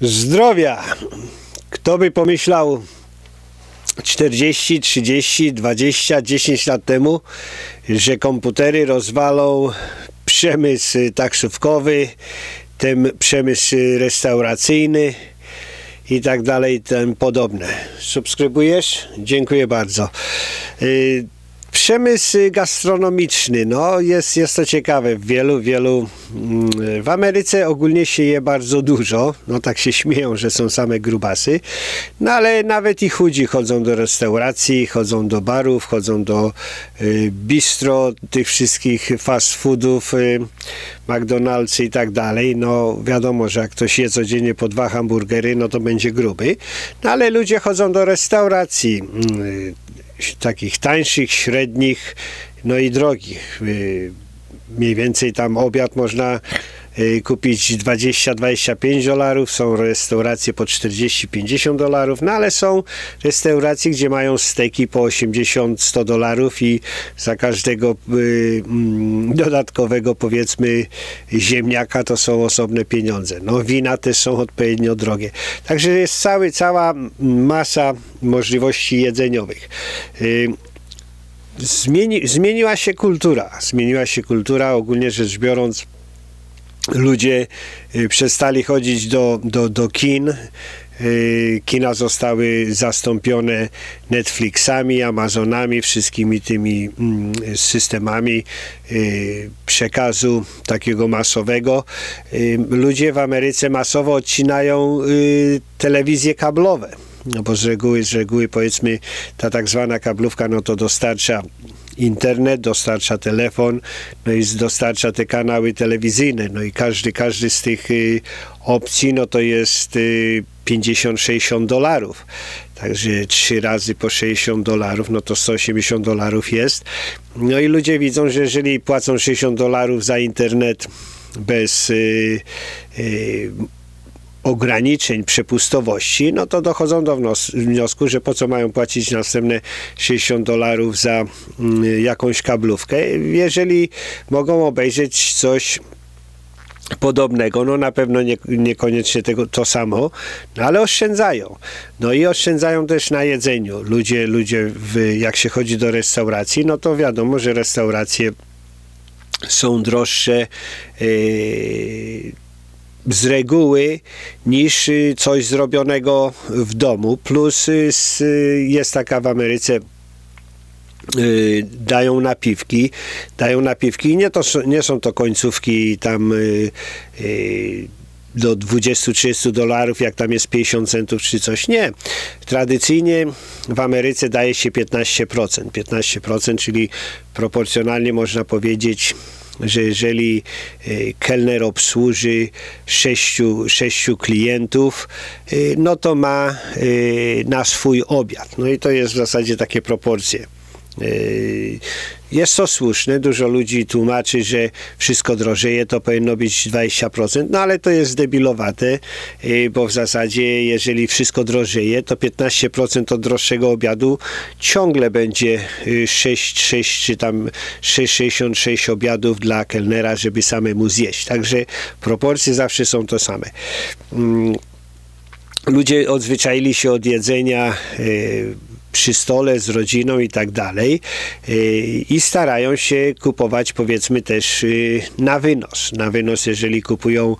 Zdrowia! Kto by pomyślał 40, 30, 20, 10 lat temu, że komputery rozwalą przemysł taksówkowy, ten przemysł restauracyjny i tak dalej, tym podobne. Subskrybujesz? Dziękuję bardzo. Przemysł gastronomiczny, no jest, jest to ciekawe. W wielu, wielu, mm, w Ameryce ogólnie się je bardzo dużo. No tak się śmieją, że są same grubasy. No ale nawet i chudzi chodzą do restauracji, chodzą do barów, chodzą do y, bistro, tych wszystkich fast foodów, y, McDonald's i tak dalej. No wiadomo, że jak ktoś je codziennie po dwa hamburgery, no to będzie gruby. No ale ludzie chodzą do restauracji. Y, takich tańszych, średnich, no i drogich. Y, mniej więcej tam obiad można kupić 20-25 dolarów, są restauracje po 40-50 dolarów, no ale są restauracje, gdzie mają steki po 80-100 dolarów i za każdego y, mm, dodatkowego powiedzmy ziemniaka to są osobne pieniądze. No wina też są odpowiednio drogie. Także jest cały, cała masa możliwości jedzeniowych. Y, zmieni, zmieniła się kultura. Zmieniła się kultura, ogólnie rzecz biorąc, ludzie y, przestali chodzić do, do, do kin. Y, kina zostały zastąpione Netflixami, Amazonami, wszystkimi tymi mm, systemami przekazu takiego masowego. Ludzie w Ameryce masowo odcinają telewizje kablowe no bo z reguły, z reguły powiedzmy ta tak zwana kablówka, no to dostarcza internet, dostarcza telefon, no i dostarcza te kanały telewizyjne, no i każdy, każdy z tych y, opcji, no to jest y, 50-60 dolarów. Także trzy razy po 60 dolarów, no to 180 dolarów jest. No i ludzie widzą, że jeżeli płacą 60 dolarów za internet bez y, y ograniczeń przepustowości, no to dochodzą do wniosku, że po co mają płacić następne 60 dolarów za mm, jakąś kablówkę, jeżeli mogą obejrzeć coś podobnego, no na pewno nie, niekoniecznie tego, to samo, no ale oszczędzają. No i oszczędzają też na jedzeniu. Ludzie, ludzie w, jak się chodzi do restauracji, no to wiadomo, że restauracje są droższe, yy, z reguły niż y, coś zrobionego w domu. Plus y, jest taka w Ameryce y, dają napiwki, dają napiwki i nie, to, nie są to końcówki tam do 20-30 dolarów, jak tam jest 50 centów czy coś. Nie. Tradycyjnie w Ameryce daje się 15%. 15%, czyli proporcjonalnie można powiedzieć że jeżeli e, kelner obsłuży sześciu, sześciu klientów, e, no to ma e, na swój obiad. No i to jest w zasadzie takie proporcje. Jest to słuszne, dużo ludzi tłumaczy, że wszystko drożeje, to powinno być 20%, no ale to jest debilowate, y, bo w zasadzie jeżeli wszystko drożeje, to 15% od droższego obiadu ciągle będzie 6, y, 6 czy tam 6,66 obiadów dla kelnera, żeby samemu zjeść. Także proporcje zawsze są to same. Mm, ludzie odzwyczaili się od jedzenia przy stole z rodziną i tak dalej y, i starają się kupować powiedzmy też y, na wynos. Na wynos, jeżeli kupują,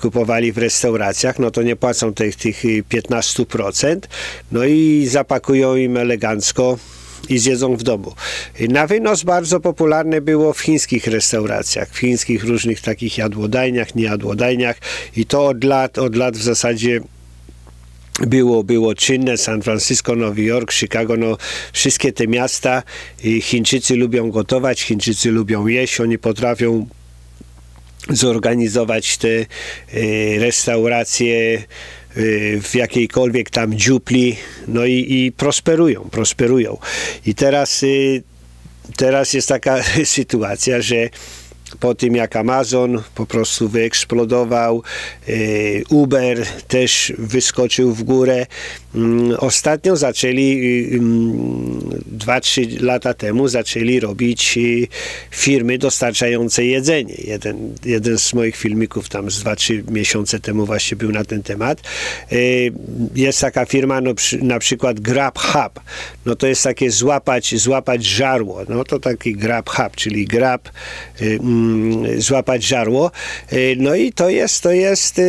kupowali w restauracjach, no to nie płacą tych, tych 15%, no i zapakują im elegancko i zjedzą w domu. Na wynos bardzo popularne było w chińskich restauracjach, w chińskich różnych takich jadłodajniach, niejadłodajniach i to od lat, od lat w zasadzie było, było czynne, San Francisco, Nowy Jork, Chicago, no wszystkie te miasta Chińczycy lubią gotować, Chińczycy lubią jeść, oni potrafią zorganizować te y, restauracje y, w jakiejkolwiek tam dziupli, no i, i prosperują, prosperują. I teraz, y, teraz jest taka sytuacja, że po tym jak Amazon po prostu wyeksplodował, Uber też wyskoczył w górę. Mm, ostatnio zaczęli, 2-3 y, lata temu zaczęli robić y, firmy dostarczające jedzenie. Jeden, jeden z moich filmików tam z 2-3 miesiące temu właśnie był na ten temat. Y, jest taka firma, no, na przykład Grab Hub. No to jest takie złapać, złapać żarło. No to taki Grab Hub, czyli Grab mm, złapać żarło. No i to jest, to jest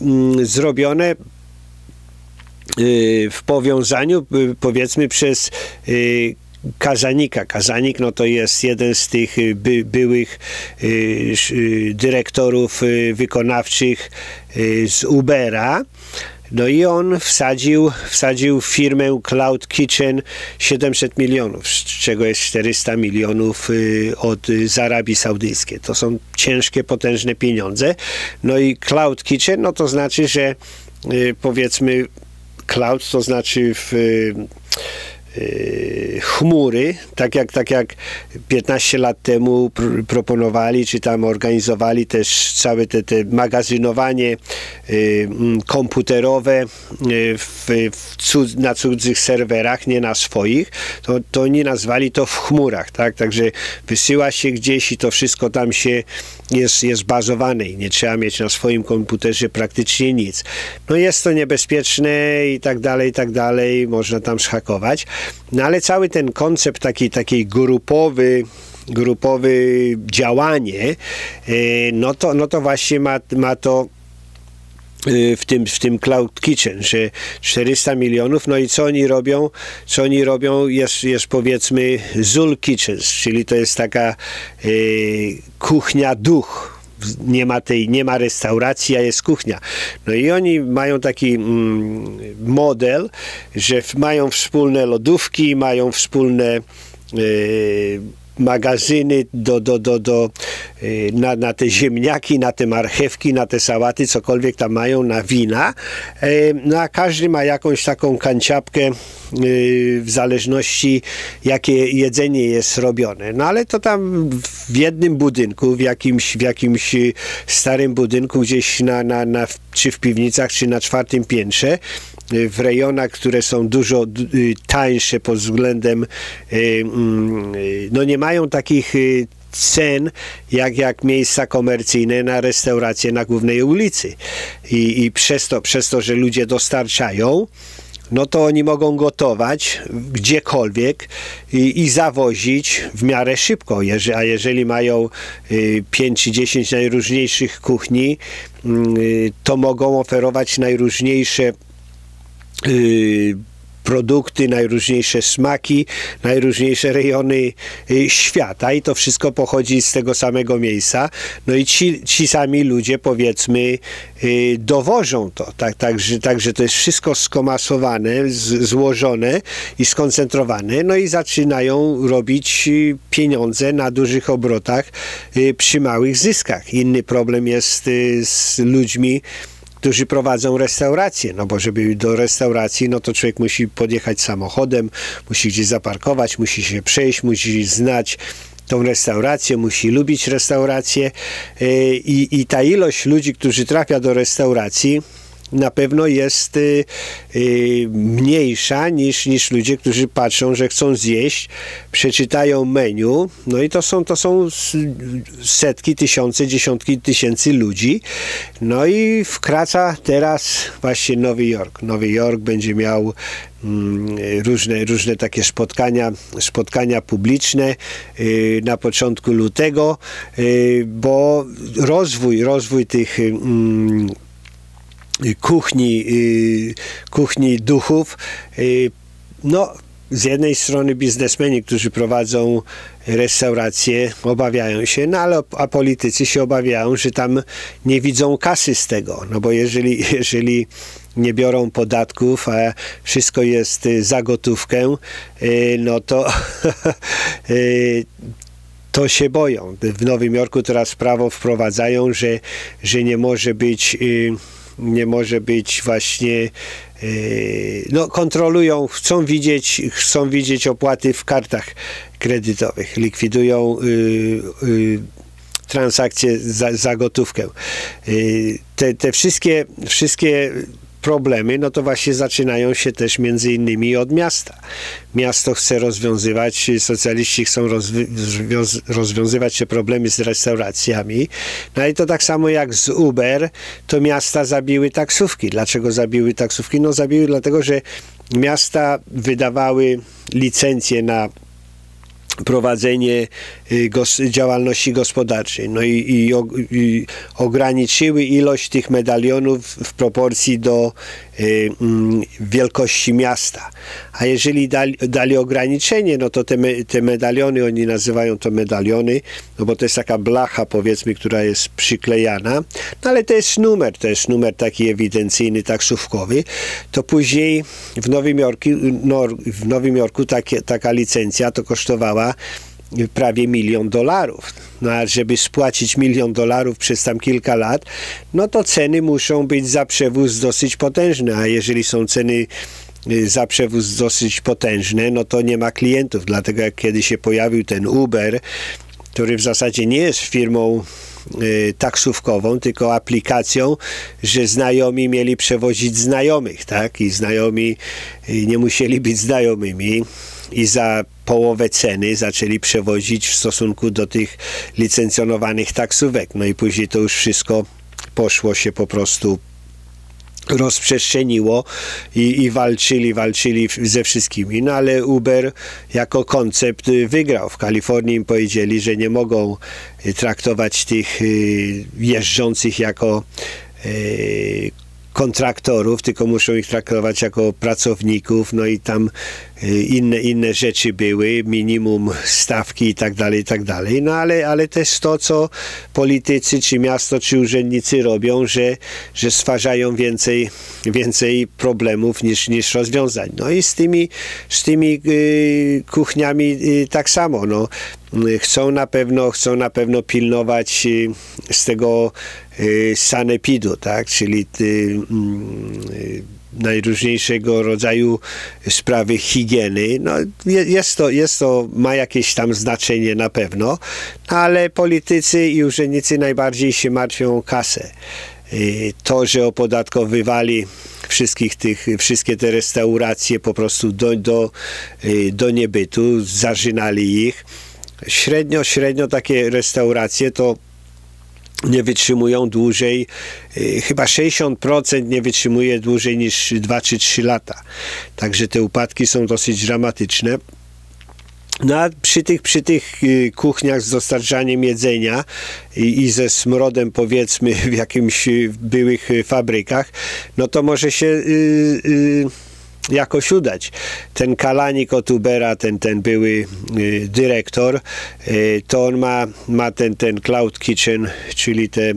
mm, zrobione w powiązaniu y, powiedzmy przez y, Kazanika. Kazanik no to jest jeden z tych by, byłych dyrektorów wykonawczych z Ubera. No i on wsadził, wsadził w firmę Cloud Kitchen 700 milionów, z czego jest 400 milionów od Arabii Saudyjskiej. To są ciężkie, potężne pieniądze. No i Cloud Kitchen, no to znaczy, że powiedzmy cloud to znaczy w chmury, tak jak, tak jak 15 lat temu pr proponowali, czy tam organizowali też całe te, te magazynowanie y, komputerowe y, w, w cud na cudzych serwerach, nie na swoich, to, to oni nazwali to w chmurach, tak? Także wysyła się gdzieś i to wszystko tam się jest, jest bazowane i nie trzeba mieć na swoim komputerze praktycznie nic. No jest to niebezpieczne i tak dalej, i tak dalej, można tam schakować. No ale cały ten koncept taki, takiej grupowy, grupowy działanie, e, no to, no to właśnie ma, ma to e, w tym, w tym Cloud Kitchen, że 400 milionów, no i co oni robią? Co oni robią jest, jest powiedzmy Zul Kitchens, czyli to jest taka e, kuchnia duch, nie ma tej, nie ma restauracji, a jest kuchnia. No i oni mają taki mm, model, że mają wspólne lodówki, mają wspólne y, magazyny do, do, do, do, y, na, na te ziemniaki, na te marchewki, na te sałaty, cokolwiek tam mają, na wina. Y, no a każdy ma jakąś taką kanciapkę y, w zależności jakie jedzenie jest robione. No ale to tam w jednym budynku, w jakimś, w jakimś starym budynku gdzieś na, na, na, czy w piwnicach, czy na czwartym piętrze w rejonach, które są dużo y, tańsze pod względem, y, mm, y, no nie mają takich cen jak, jak miejsca komercyjne na restauracje na głównej ulicy. I, i przez, to, przez to, że ludzie dostarczają, no to oni mogą gotować gdziekolwiek i, i zawozić w miarę szybko. a jeżeli mają 5 czy 10 najróżniejszych kuchni, mm, to mogą oferować najróżniejsze Y, produkty, najróżniejsze smaki, najróżniejsze rejony y, świata i to wszystko pochodzi z tego samego miejsca. No i ci, ci sami ludzie powiedzmy y, dowożą to, tak, także, także to jest wszystko skomasowane, z, złożone i skoncentrowane, no i zaczynają robić pieniądze na dużych obrotach przy małych zyskach. Inny problem jest z ludźmi, którzy prowadzą restaurację, no bo żeby do restauracji, no to człowiek musi podjechać samochodem, musi gdzieś zaparkować, musi się przejść, musi znać tą restaurację, musi lubić restaurację e, i, i ta ilość ludzi, którzy trafia do restauracji, na pewno jest y, y, mniejsza niż, niż ludzie, którzy patrzą, że chcą zjeść, przeczytają menu, no i to są, to są setki, tysiące, dziesiątki tysięcy ludzi. No i wkracza teraz właśnie Nowy Jork. Nowy Jork będzie miał mm, różne, różne takie spotkania, spotkania publiczne y, na początku lutego, bo rozwój, rozwój tych mm, kuchni, y, kuchni duchów. Y, no, z jednej strony biznesmeni, którzy prowadzą restauracje, obawiają się, no ale a politycy się obawiają, że tam nie widzą kasy z tego. No bo jeżeli, jeżeli nie biorą podatków, a wszystko jest y, za gotówkę, no to to się boją. W Nowym Jorku teraz prawo wprowadzają, że, że nie może być nie może być właśnie e, no, kontrolują, chcą widzieć, chcą widzieć opłaty w kartach kredytowych, likwidują y, y, transakcje za, za gotówkę. Te, te wszystkie, wszystkie problemy, no to właśnie zaczynają się też między innymi od miasta. Miasto chce rozwiązywać, socjaliści chcą rozwiązywać te problemy z restauracjami. No i to tak samo jak z Uber, to miasta zabiły taksówki. Dlaczego zabiły taksówki? No zabiły dlatego, że miasta wydawały licencje na prowadzenie y, działalności gospodarczej. No i, i, i, ograniczyły ilość tych medalionów w proporcji do y, mm, wielkości miasta. A jeżeli dali, dali, ograniczenie, no to te, te medaliony, oni nazywają to medaliony, no bo to jest taka blacha powiedzmy, która jest przyklejana, no ale to jest numer, to jest numer taki ewidencyjny, taksówkowy, to później w Nowym Jorku, w Nowym Jorku takie, taka licencja to kosztowała prawie milion dolarów. No a żeby spłacić milion dolarów przez tam kilka lat, no to ceny muszą być za przewóz dosyć potężne, a jeżeli są ceny y, za przewóz dosyć potężne, no to nie ma klientów. Dlatego jak kiedy się pojawił ten Uber, który w zasadzie nie jest firmą y, taksówkową, tylko aplikacją, że znajomi mieli przewozić znajomych, tak? I znajomi y, nie musieli być znajomymi i za połowę ceny zaczęli przewozić w stosunku do tych licencjonowanych taksówek. No i później to już wszystko poszło się po prostu rozprzestrzeniło i, i, walczyli, walczyli ze wszystkimi. No ale Uber jako koncept wygrał. W Kalifornii im powiedzieli, że nie mogą traktować tych y, jeżdżących jako y, kontraktorów, tylko muszą ich traktować jako pracowników, no i tam y, inne, inne rzeczy były, minimum stawki i tak dalej, i tak dalej. No ale, ale też to, co politycy, czy miasto, czy urzędnicy robią, że, że stwarzają więcej, więcej problemów niż, niż rozwiązań. No i z tymi, z tymi y, kuchniami y, tak samo, no chcą na pewno, chcą na pewno pilnować y, z tego y, sanepidu, tak, czyli mm, y, najróżniejszego rodzaju sprawy higieny. No, jest, to, jest to, ma jakieś tam znaczenie na pewno, no, ale politycy i urzędnicy najbardziej się martwią o kasę. To, że opodatkowywali wszystkich tych, wszystkie te restauracje po prostu do, do, do niebytu, zarzynali ich średnio, średnio takie restauracje to nie wytrzymują dłużej, y, chyba 60% nie wytrzymuje dłużej niż 2 czy 3 lata. Także te upadki są dosyć dramatyczne. No a przy tych, przy tych y, kuchniach z dostarczaniem jedzenia i, i, ze smrodem powiedzmy w jakimś byłych fabrykach, no to może się yy, yy, jakoś udać. Ten Kalanik od Ubera, ten, ten były y, dyrektor, y, to on ma, ma ten, ten Cloud Kitchen, czyli te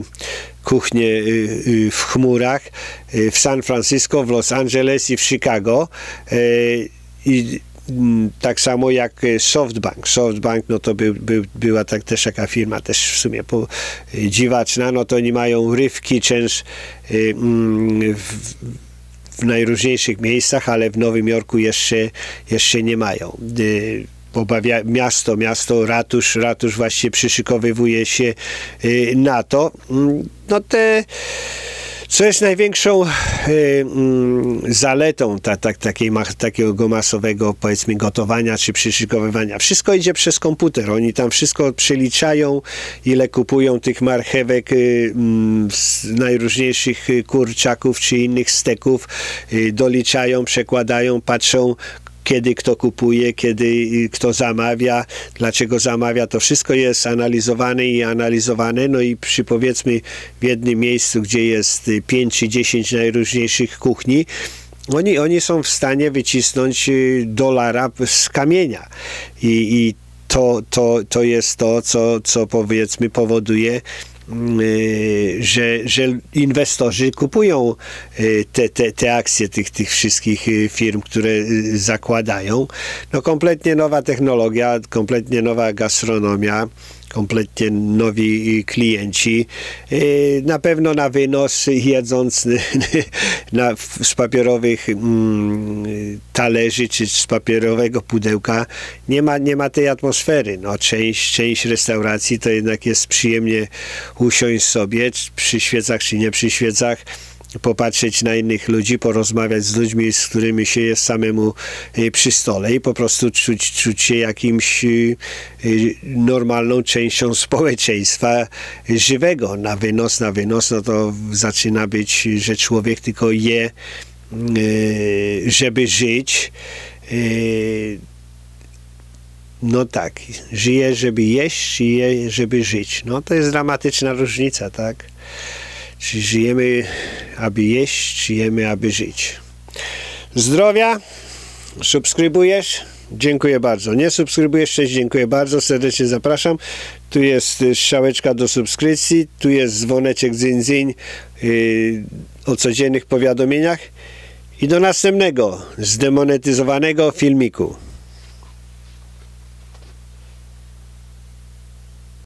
kuchnie y, y w chmurach y, w San Francisco, w Los Angeles i w Chicago. Y, I mm, tak samo jak Softbank. Softbank, no to był, był, była tak, też taka firma, też w sumie po, dziwaczna, no to oni mają Riff Kitchens mm, w, w najróżniejszych miejscach, ale w Nowym Jorku jeszcze, jeszcze nie mają. Y, obawia, miasto, miasto, ratusz, ratusz właśnie przyszykowywuje się y, na to. Mm, no te co jest największą y, y, zaletą ta, ta, takiej, ma, takiego masowego, powiedzmy, gotowania czy przyszykowywania? Wszystko idzie przez komputer. Oni tam wszystko przeliczają, ile kupują tych marchewek y, z najróżniejszych kurczaków czy innych steków, y, doliczają, przekładają, patrzą, kiedy kto kupuje, kiedy kto zamawia, dlaczego zamawia, to wszystko jest analizowane i analizowane, no i przy powiedzmy w jednym miejscu, gdzie jest 5 czy 10 najróżniejszych kuchni, oni, oni są w stanie wycisnąć y, dolara z kamienia. I, i to, to, to jest to, co, co powiedzmy powoduje Y, że, że inwestorzy kupują y, te, te, te akcje tych, tych wszystkich y, firm, które zakładają. No kompletnie nowa technologia, kompletnie nowa gastronomia, kompletnie nowi klienci. Y, Na pewno na wynos jedząc na, z papierowych mm, talerzy czy z papierowego pudełka nie ma, nie ma tej atmosfery. No, część, część restauracji to jednak jest przyjemnie usiąść sobie przy świecach czy nie przy świecach popatrzeć na innych ludzi, porozmawiać z ludźmi, z którymi się jest samemu y, przy stole i po prostu czuć, czuć się jakimś y, y, normalną częścią społeczeństwa żywego. Na wynos, na wynos, no to zaczyna być, że człowiek tylko je, żeby żyć. No tak, żyje, żeby jeść, żyje, żeby żyć. No to jest dramatyczna różnica, tak? Czy żyjemy, aby jeść, czy jemy, aby żyć. Zdrowia, subskrybujesz? Dziękuję bardzo. Nie subskrybujesz? Cześć, dziękuję bardzo. Serdecznie zapraszam. Tu jest strzałeczka do subskrypcji, tu jest dzwoneczek dzyń, dzyń yy, o codziennych powiadomieniach i do następnego zdemonetyzowanego filmiku.